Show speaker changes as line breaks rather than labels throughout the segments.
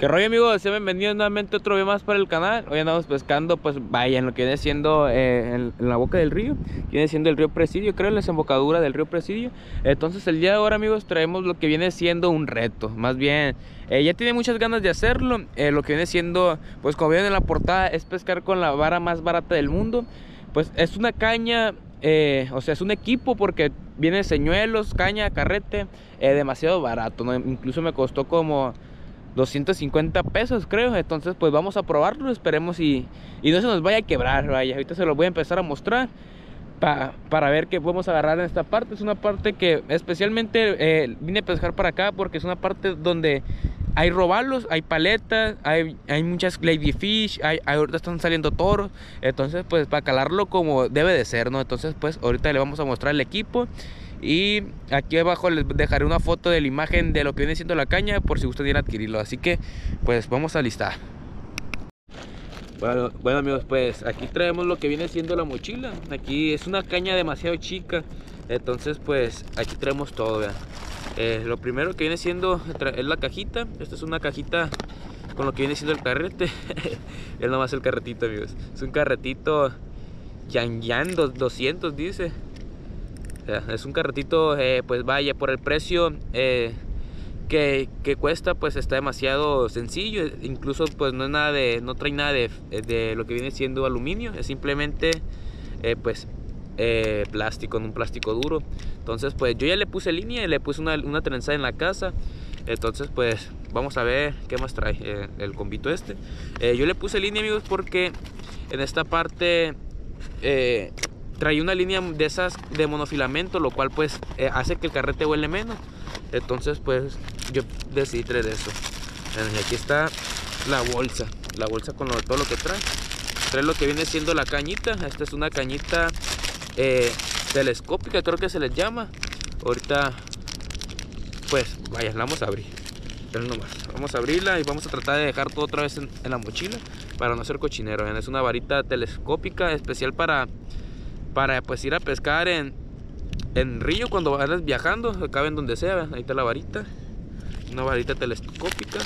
Que rollo amigos, se bienvenidos nuevamente otro video más para el canal. Hoy andamos pescando, pues vaya, en lo que viene siendo eh, en, la boca del río. Viene siendo el río Presidio, creo en la desembocadura del río Presidio. Entonces el día de ahora amigos traemos lo que viene siendo un reto. Más bien, eh, ya tiene muchas ganas de hacerlo. Eh, Lo que viene siendo, pues como ven en la portada, es pescar con la vara más barata del mundo. Pues es una caña, o sea es un equipo porque viene señuelos, caña, carrete Demasiado barato, incluso me costó como 250 pesos creo. Entonces pues vamos a probarlo esperemos y, y no se nos vaya a quebrar vaya. Ahorita se lo voy a empezar a mostrar para ver qué podemos agarrar en esta parte. Es una parte que especialmente eh, vine a pescar para acá porque es una parte donde hay robalos, hay paletas, hay, hay muchas ladyfish, hay, ahorita están saliendo toros, entonces pues para calarlo como debe de ser, ¿no? Entonces pues ahorita le vamos a mostrar el equipo y aquí abajo les dejaré una foto de la imagen de lo que viene siendo la caña por si gustan ir a adquirirlo. Así que pues vamos a listar. Bueno, bueno amigos, pues aquí traemos lo que viene siendo la mochila. Aquí es una caña demasiado chica. Entonces pues aquí traemos todo, vean. Eh, lo primero que viene siendo es la cajita. Esta es una cajita con lo que viene siendo el carrete. es nomás el carretito amigos. Es un carretito Yan Yan 200 dice es un carretito, eh, pues vaya, por el precio eh, que, cuesta, pues está demasiado sencillo. Incluso pues no es nada de, no trae nada de, lo que viene siendo aluminio, es simplemente eh, pues plástico, en un plástico duro. Entonces pues yo ya le puse línea y le puse una, una trenzada en la casa. Entonces pues vamos a ver qué más trae el convito este. yo le puse línea amigos porque en esta parte trae una línea de esas de monofilamento, lo cual pues eh, hace que el carrete huele menos. Entonces pues yo decidí traer eso. Aquí está la bolsa, la bolsa con todo lo que trae. Trae lo que viene siendo la cañita. Esta es una cañita eh, telescópica, creo que se les llama. Ahorita pues vaya, la vamos a abrir. Vamos a abrirla y vamos a tratar de dejar todo otra vez en, la mochila para no ser cochinero. Es una varita telescópica especial para para pues ir a pescar en, en río cuando vayas viajando, acá en donde sea, ahí está la varita, una varita telescópica.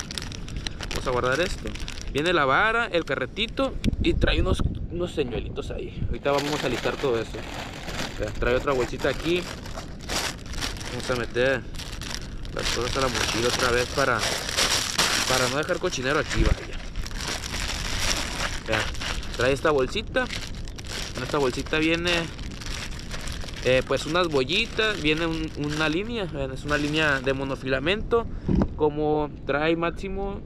Vamos a guardar esto. Viene la vara, el carretito y trae unos, unos señuelitos ahí. Ahorita vamos a listar todo eso. trae otra bolsita aquí. Vamos a meter las cosas a la mochila otra vez para, para no dejar cochinero aquí, vaya. trae esta bolsita esta bolsita viene eh, pues unas bollitas, viene una línea, es una línea de monofilamento, como trae máximo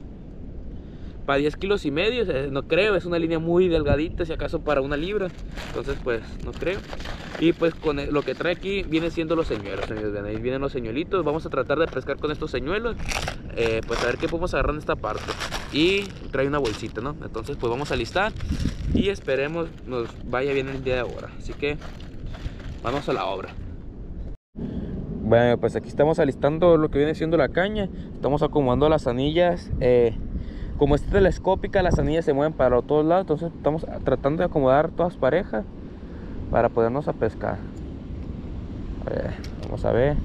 para 10 kilos y medio, no creo, es una línea muy delgadita, si acaso para una libra, entonces pues no creo. Y pues con lo que trae aquí viene siendo los señuelos, ahí vienen los señuelitos, vamos a tratar de pescar con estos señuelos, eh, pues a ver qué podemos agarrar en esta parte. Y trae una bolsita, ¿no? Entonces pues vamos a listar y esperemos nos vaya bien el día de ahora. Así que vamos a la obra. Bueno, pues aquí estamos alistando lo que viene siendo la caña. Estamos acomodando las anillas. Eh, como es telescópica, las anillas se mueven para todos lados. Entonces estamos tratando de acomodar todas parejas para podernos a pescar. vamos a ver.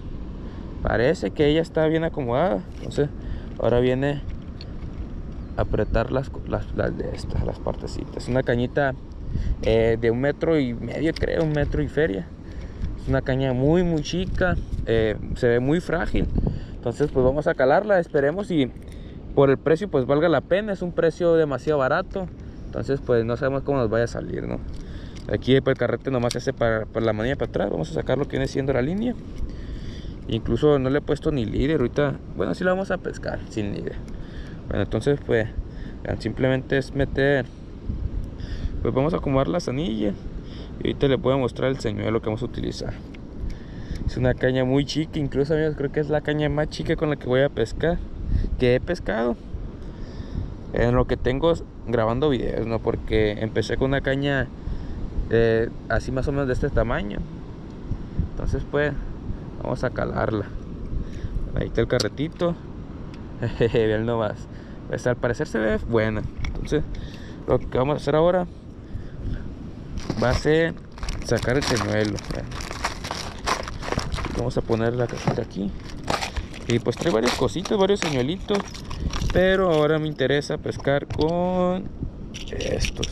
Parece que ella está bien acomodada. Entonces ahora viene apretar las, las, de estas, las partecitas. Una cañita eh, de un metro y medio, creo, un metro y feria. Es una caña muy, muy chica, eh, se ve muy frágil. Entonces, pues vamos a calarla, esperemos y por el precio, pues valga la pena. Es un precio demasiado barato. Entonces, pues no sabemos cómo nos vaya a salir, ¿no? Aquí pues, el carrete nomás se hace para, la manilla para atrás. Vamos a sacar lo que viene siendo la línea. Incluso no le he puesto ni líder ahorita. Bueno, así lo vamos a pescar sin líder. Bueno, entonces pues simplemente es meter, pues vamos a acomodar las anillas y ahorita les voy a mostrar el señuelo que vamos a utilizar. Es una caña muy chica, incluso amigos creo que es la caña más chica con la que voy a pescar, que he pescado. En lo que tengo grabando videos, ¿no? Porque empecé con una caña eh, así más o menos de este tamaño. Entonces pues vamos a calarla. Ahí está el carretito. Vean nomás. Pues al parecer se ve buena. Entonces, lo que vamos a hacer ahora va a ser sacar el señuelo. Vamos a poner la cajita aquí. Y pues trae varias cositas, varios señuelitos. Pero ahora me interesa pescar con estos.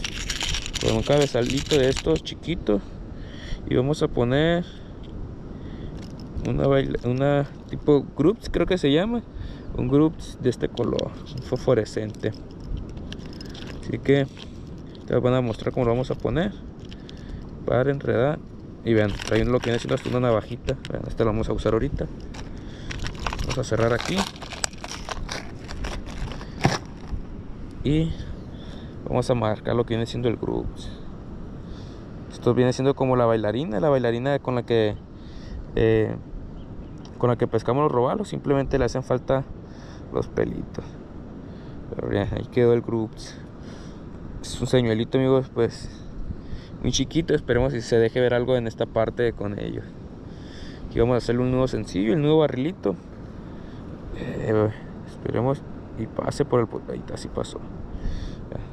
Con un cabezalito de estos chiquitos. Y vamos a poner una, una tipo groups, creo que se llama. Un groups de este color, fosforescente. Así que te van a mostrar cómo lo vamos a poner para enredar. Y vean, trae lo que viene siendo hasta una navajita. Esta la vamos a usar ahorita. Vamos a cerrar aquí. Y vamos a marcar lo que viene siendo el groups. Esto viene siendo como la bailarina, la bailarina con la que eh, con la que pescamos los robalos. Simplemente le hacen falta los pelitos. Pero ya, ahí quedó el groups. Es un señuelito, amigos, pues muy chiquito. Esperemos si se deje ver algo en esta parte con ellos. Aquí vamos a hacerle un nudo sencillo, el nudo barrilito. Eh, esperemos y pase por el ahí así pasó.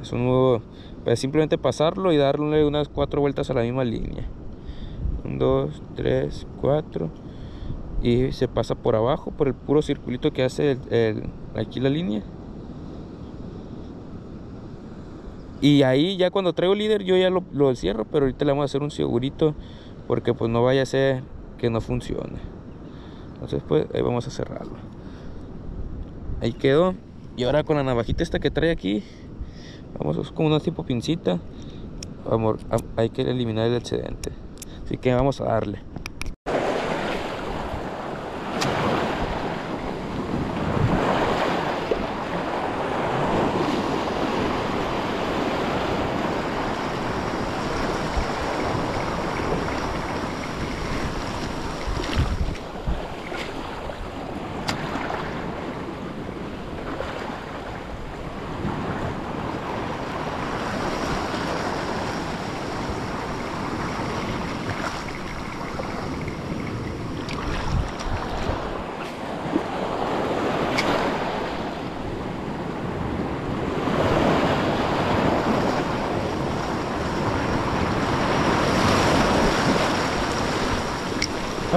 Es un nudo, pues simplemente pasarlo y darle unas cuatro vueltas a la misma línea. Un, dos, tres, cuatro. Y se pasa por abajo, por el puro circulito que hace aquí la línea. Y ahí ya cuando traigo líder yo ya lo, lo, cierro, pero ahorita le vamos a hacer un segurito porque pues no vaya a ser que no funcione. Entonces pues ahí vamos a cerrarlo. Ahí quedó. Y ahora con la navajita esta que trae aquí, vamos a como una tipo pincita. Vamos, hay que eliminar el excedente. Así que vamos a darle.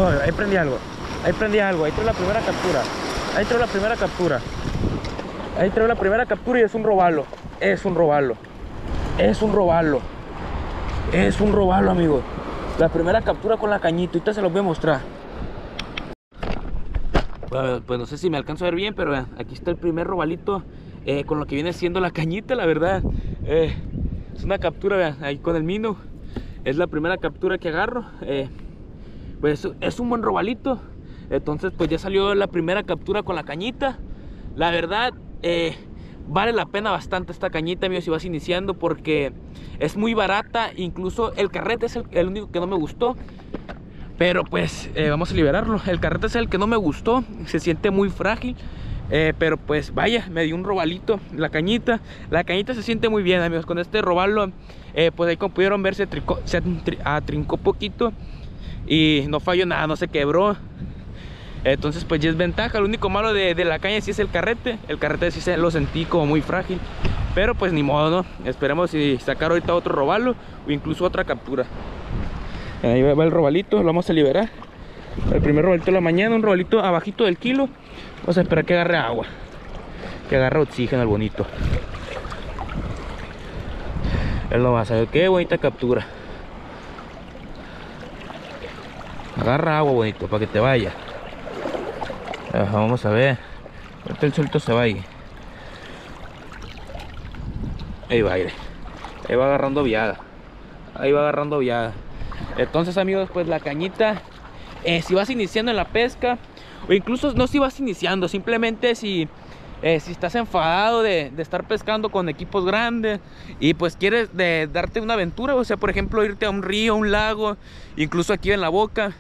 Ahí prendí algo. Ahí prendí algo. Ahí traigo la primera captura. Ahí traigo la primera captura. Ahí traigo la primera captura y es un robalo. Es un robalo. Es un robalo. Es un robalo, amigos. La primera captura con la cañita. Ahorita se los voy a mostrar. pues no sé si me alcanzo a ver bien, pero aquí está el primer robalito eh, con lo que viene siendo la cañita, la verdad. Eh, es una captura, vean, ahí con el mino. Es la primera captura que agarro. Eh, pues es un buen robalito. Entonces pues ya salió la primera captura con la cañita. La verdad, eh, vale la pena bastante esta cañita, mío, si vas iniciando porque es muy barata. Incluso el carrete es el, único que no me gustó. Pero pues eh, vamos a liberarlo. El carrete es el que no me gustó. Se siente muy frágil. Eh, pero pues vaya, me dio un robalito la cañita. La cañita se siente muy bien, amigos. Con este robalo, pues ahí como pudieron ver, se, se atrincó poquito y no falló nada, no se quebró. Entonces pues ya es ventaja, lo único malo de, la caña sí es el carrete, el carrete sí se lo sentí como muy frágil, pero pues ni modo, ¿no? Esperemos si sacar ahorita otro robalo o incluso otra captura. Ahí va el robalito, lo vamos a liberar. El primer robalito de la mañana, un robalito abajito del kilo. Vamos a esperar que agarre agua, que agarre oxígeno el bonito. Es lo más, qué bonita captura. Agarra agua bonito para que te vaya. Vamos a ver. Ahorita el suelto se va ahí. Ahí va, aire. Ahí va agarrando viada. Ahí va agarrando viada. Entonces amigos, pues la cañita, eh, si vas iniciando en la pesca, o incluso no si vas iniciando, simplemente si, eh, si estás enfadado de, estar pescando con equipos grandes y pues quieres darte una aventura, o sea, por ejemplo, irte a un río, un lago, incluso aquí en la boca,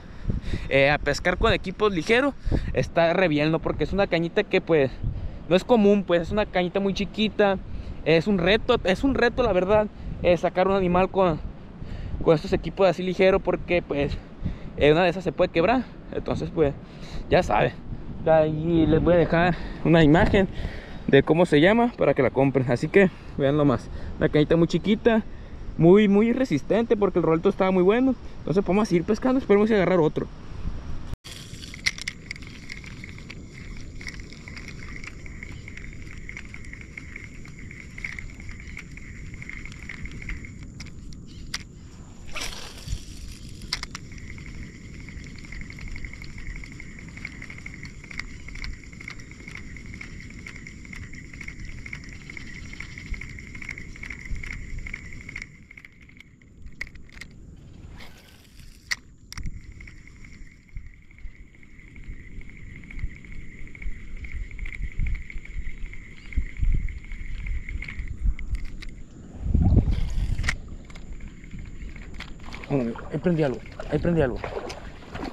eh, a pescar con equipos ligeros está re. Porque es una cañita que pues no es común, pues es una cañita muy chiquita, es un reto, es un reto la verdad eh, sacar un animal con, con estos equipos así ligeros porque pues una de esas se puede quebrar, entonces pues ya sabe ahí les voy a dejar una imagen de cómo se llama para que la compren, así que veanlo más, una cañita muy chiquita muy muy resistente porque el rolto estaba muy bueno. Entonces podemos seguir pescando esperemos agarrar otro Bueno, ahí prendí algo. Ahí prendí algo.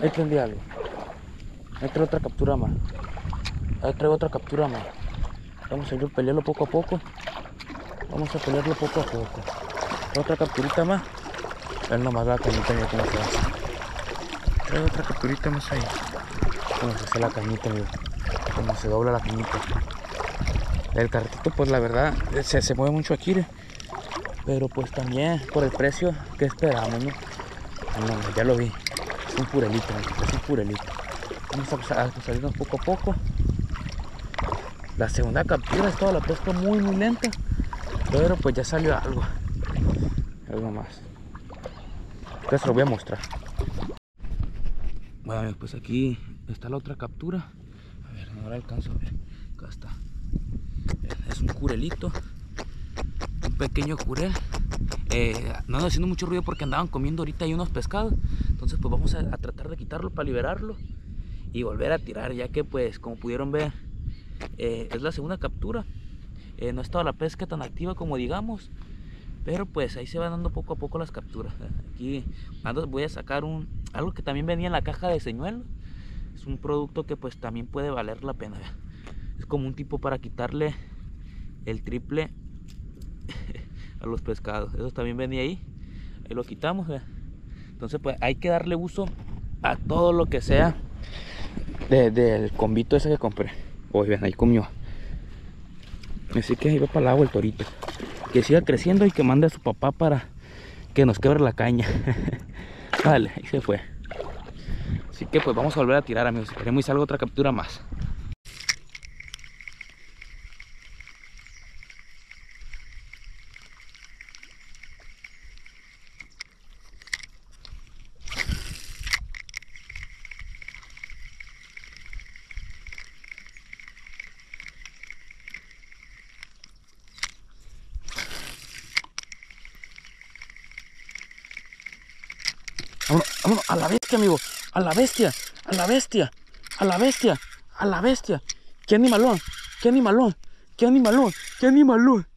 Ahí prendí algo. Ahí traigo otra captura más. Ahí traigo otra captura más. Vamos a ir pelearlo poco a poco. Vamos a pelearlo poco a poco. Otra capturita más. Él nomás la cañita, mira cómo se hace. Traigo otra capturita más ahí. Cómo se hace la cañita, amigo. Cómo se dobla la cañita. El carretito, pues la verdad, se, se mueve mucho aquí. ¿eh? Pero pues también por el precio que esperamos, ¿no? No, ya lo vi. Es un purelito, es un purelito. Vamos a, a salirnos poco a poco. La segunda captura es toda la pesca muy muy lenta. Pero pues ya salió algo. Algo más. Entonces lo voy a mostrar. Bueno, pues aquí está la otra captura. A ver, no la alcanzo a ver. Acá está. Es un curelito. Un pequeño curel. Eh, no ando haciendo mucho ruido porque andaban comiendo ahorita ahí unos pescados. Entonces pues vamos a, tratar de quitarlo para liberarlo. Y volver a tirar. Ya que pues como pudieron ver. Eh, es la segunda captura. Eh, no estaba la pesca tan activa como digamos. Pero pues ahí se van dando poco a poco las capturas. Aquí ando, voy a sacar un algo que también venía en la caja de señuelo. Es un producto que pues también puede valer la pena. Es como un tipo para quitarle el triple a los pescados. Eso también venía ahí. Ahí lo quitamos. Entonces pues hay que darle uso a todo lo que sea de, del convito ese que compré. Hoy ven, ahí comió. Así que ahí va para el agua el torito. Que siga creciendo y que mande a su papá para que nos quebre la caña. Vale, ahí se fue. Así que pues vamos a volver a tirar amigos. Y salga otra captura más. A la bestia, amigo. A la bestia, a la bestia, a la bestia, a la bestia. ¿Qué animalón? ¿Qué animalón? ¿Qué animalón? ¿Qué animalón?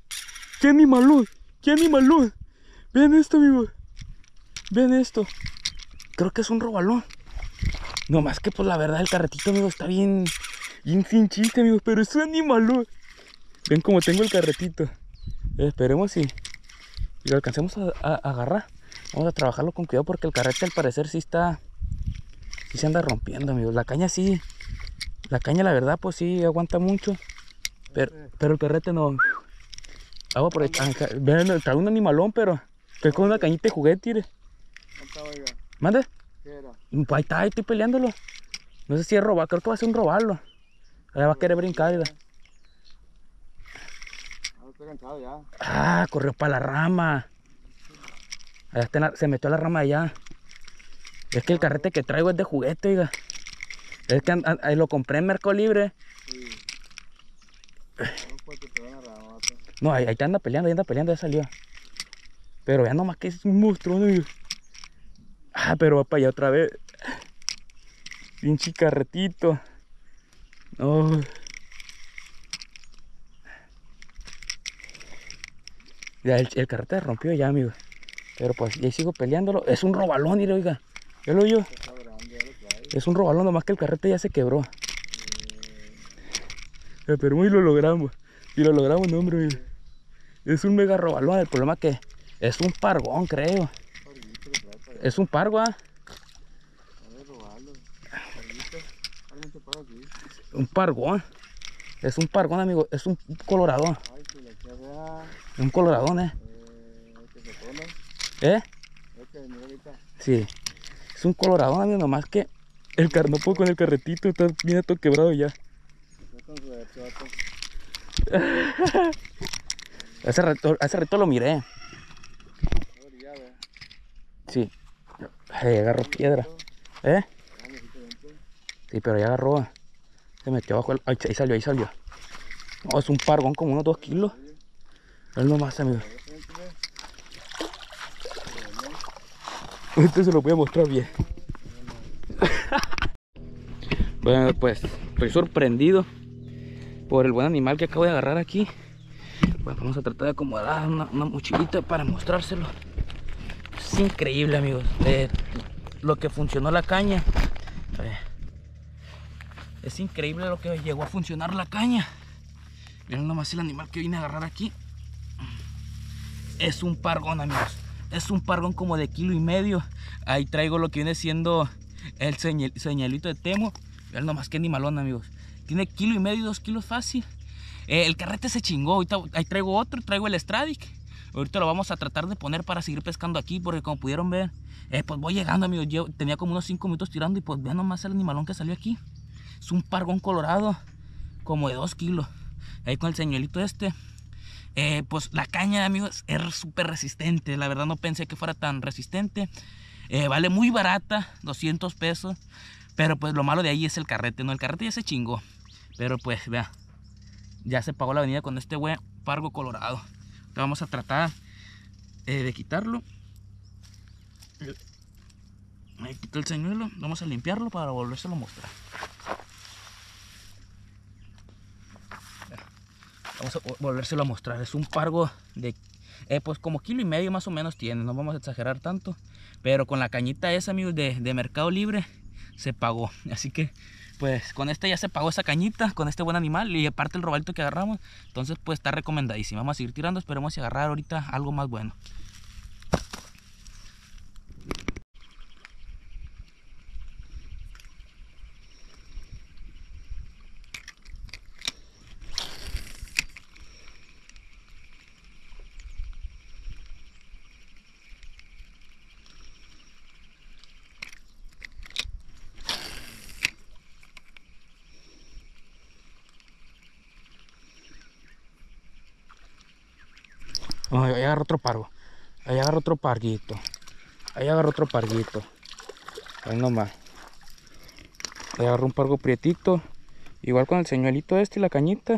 ¿Qué animalón? ¿Qué animalón? Vean esto, amigo. Vean esto. Creo que es un robalón. No más que pues la verdad el carretito, amigo, está bien, bien sin chiste, amigo. Pero es un animalón. Ven como tengo el carretito. Esperemos y, y lo alcancemos a agarrar. Vamos a trabajarlo con cuidado porque el carrete al parecer sí está. Sí se anda rompiendo, amigos. La caña sí. La caña, la verdad, pues sí aguanta mucho. Pero, pero el carrete no. Agua por Vean, trae un animalón, pero. Que con una cañita de juguete, tire. Mande.
¿Qué era?
Pues ahí está, ahí estoy peleándolo. No sé si es robar, creo que va a ser un robarlo. Ahí va a querer brincar. mira.
Ah, estoy.
Ah, corrió para la rama. Allá se metió la rama allá. Es que el carrete que traigo es de juguete, oiga. Es que lo compré en Mercado Libre.
No,
ahí, ahí anda peleando, ahí anda peleando, ya salió. Pero ya nomás que es un monstruo, ¿no? Ah, pero va para allá otra vez. Pinche carretito. No. Ya el, el carrete rompió ya, amigo. Pero pues ya sigo peleándolo. Es un robalón, mire, oiga. Ya lo yo. Es un robalón, nomás que el carrete ya se quebró. Eh, Pero muy lo logramos. Y lo logramos, no, hombre. Es un mega robalón. El problema que es un pargón, creo. Es un pargo, ¿ah? Un pargón. Es un pargón, amigo. Es un coloradón. Un coloradón, ¿eh?
Eh.
Sí. Es un coloradón, amigo. Nomás que el car no puedo con el carretito. Está bien todo quebrado ya. Hace rato, hace rato lo miré. Sí. Ay, agarró piedra. ¿Eh? Sí, pero ya agarró. Se metió abajo. el- Ahí, ahí salió, ahí salió. No, es un pargón como unos 2 kilos. Es lo más, amigo.
A ver, frente, ve.
Se lo voy a mostrar bien. bueno, pues estoy sorprendido por el buen animal que acabo de agarrar aquí. Bueno, vamos a tratar de acomodar una, una mochilita para mostrárselo. Es increíble, amigos. eh, lo que funcionó la caña. Es increíble lo que llegó a funcionar la caña. Miren nomás el animal que vine a agarrar aquí. Es un pargón, amigos. Es un pargón como de kilo y medio. Ahí traigo lo que viene siendo el señal- señalito de Temo. Miren nomás qué animalón, amigos. Tiene kilo y medio, dos kilos fácil. Eh, el carrete se chingó. Ahorita, ahí traigo otro, traigo el Stradic. Ahorita lo vamos a tratar de poner para seguir pescando aquí, porque como pudieron ver, eh, pues voy llegando, amigos. Tenía como unos 5 minutos tirando y pues vean nomás el animalón que salió aquí. Es un pargón colorado, como de 2 kilos. Ahí con el señuelito este. Eh, pues la caña, amigos, es súper resistente. La verdad no pensé que fuera tan resistente. Eh, vale muy barata, 200 pesos. Pero pues lo malo de ahí es el carrete, ¿no? El carrete ya se chingó. Pero pues, vea. Ya se pagó la avenida con este buen pargo colorado. Vamos a tratar eh, de quitarlo. Ahí quito el señuelo. Vamos a limpiarlo para volvérselo a mostrar. Vamos a vo- volvérselo a mostrar. Es un pargo de eh, pues como kilo y medio más o menos tiene. No vamos a exagerar tanto. Pero con la cañita esa, amigos, de, de Mercado Libre, se pagó. Así que, pues con este ya se pagó esa cañita, con este buen animal. Y aparte el robalito que agarramos. Entonces, pues está recomendadísimo. Vamos a seguir tirando. Esperemos agarrar ahorita algo más bueno. Ay, ahí otro pargo. Ahí agarro otro parguito. Ahí agarro otro parguito. Ahí nomás. Ahí agarro un pargo prietito. Igual con el señuelito este y la cañita.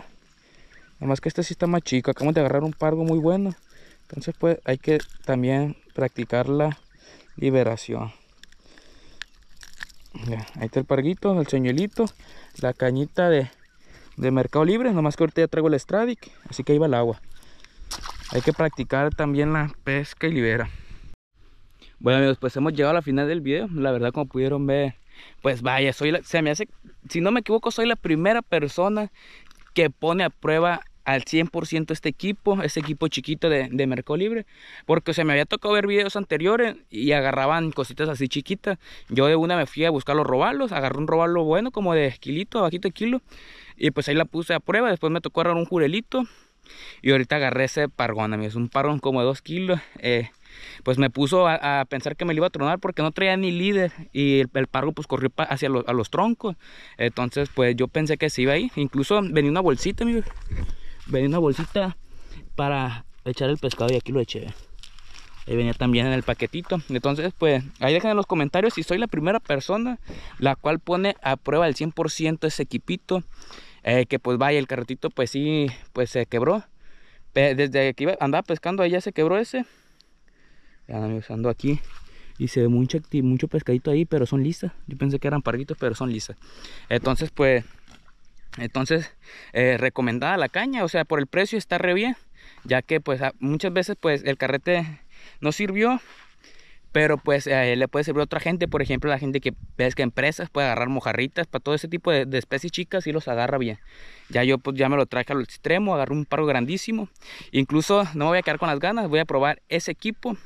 Nada más que este sí está más chico. Acabamos de agarrar un pargo muy bueno. Entonces pues hay que también practicar la liberación. Ya, ahí está el parguito, el señuelito, la cañita de, de Mercado Libre. Nada más que ahorita ya traigo el Stradic. Así que ahí va el agua. Hay que practicar también la pesca y libera. Bueno amigos, pues hemos llegado a la final del video. La verdad como pudieron ver, pues vaya, soy la, se me hace, si no me equivoco, soy la primera persona que pone a prueba al 100% este equipo, este equipo chiquito de, de Mercado Libre, porque se me había tocado ver videos anteriores y agarraban cositas así chiquitas. Yo de una me fui a buscar los robalos, agarré un robalo bueno como de kilito, bajito de kilo, y pues ahí la puse a prueba. Después me tocó agarrar un jurelito y ahorita agarré ese pargón, amigos, un pargón como de 2 kilos. eh, pues me puso a, pensar que me lo iba a tronar porque no traía ni líder y el, el pargo pues corrió hacia a los troncos. Entonces pues yo pensé que se iba ahí. Incluso venía una bolsita, amigos. Venía una bolsita para echar el pescado y aquí lo eché. Ahí venía también en el paquetito. Entonces, pues, ahí dejen en los comentarios si soy la primera persona la cual pone a prueba al 100% ese equipito. Eh, que pues vaya, el carretito pues sí, pues se quebró. Desde que andaba pescando allá se quebró ese. Ya amigos, ando aquí. Y se ve mucho, pescadito ahí, pero son lisas. Yo pensé que eran parguitos, pero son lisas. Entonces, pues, entonces, eh, recomendada la caña. O sea, por el precio está re bien. Ya que, pues, muchas veces, pues, el carrete no sirvió. Pero pues eh, le puede servir a otra gente, por ejemplo, la gente que pesca empresas puede agarrar mojarritas, para todo ese tipo de, especies chicas y los agarra bien. Ya yo pues ya me lo traje al extremo, agarré un paro grandísimo. Incluso no me voy a quedar con las ganas, voy a probar ese equipo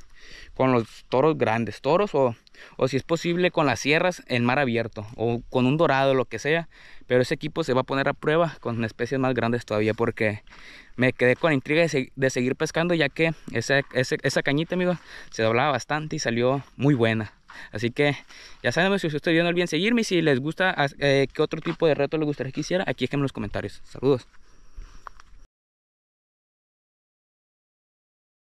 con los toros grandes, toros o, o si es posible con las sierras en mar abierto o con un dorado, lo que sea. Pero ese equipo se va a poner a prueba con especies más grandes todavía porque me quedé con la intriga de, se- de seguir pescando ya que esa, ese- esa cañita, amigos, se doblaba bastante y salió muy buena. Así que ya saben, si ustedes no olviden seguirme y si les gusta, eh, qué otro tipo de reto les gustaría que hiciera, aquí déjenme en los comentarios. Saludos.